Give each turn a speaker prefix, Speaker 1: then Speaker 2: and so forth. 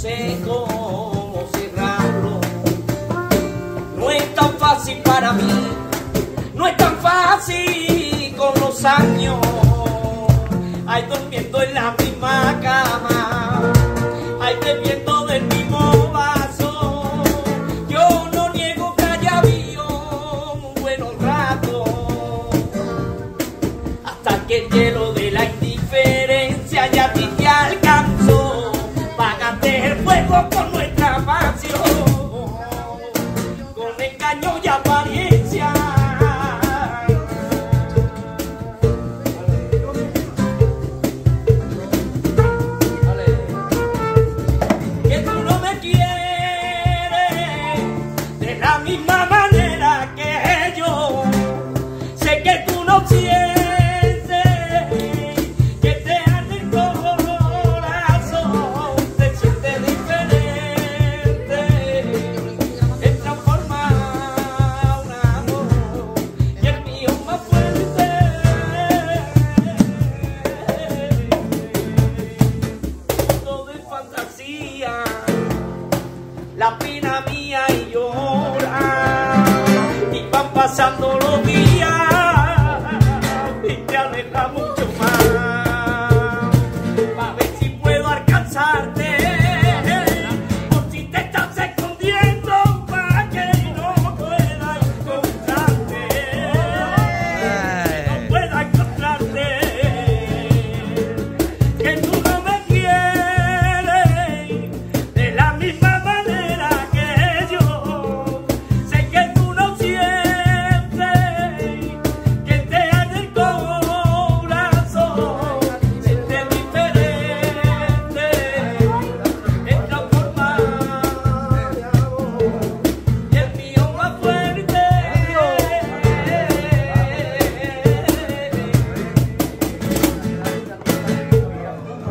Speaker 1: sé cómo cerrarlo. No es tan fácil para mí, no es tan fácil con los años. Ay, durmiendo en la misma cama, ay, bebiendo del mismo vaso. Yo no niego que haya habido un buen rato, hasta que el hielo de la indiferencia de la misma manera que yo. Sé que tú no sientes que te arde el corazón, te sientes diferente, es transformado un amor y el mío más fuerte. todo es fantasía, la pena mía y llora, y van pasando los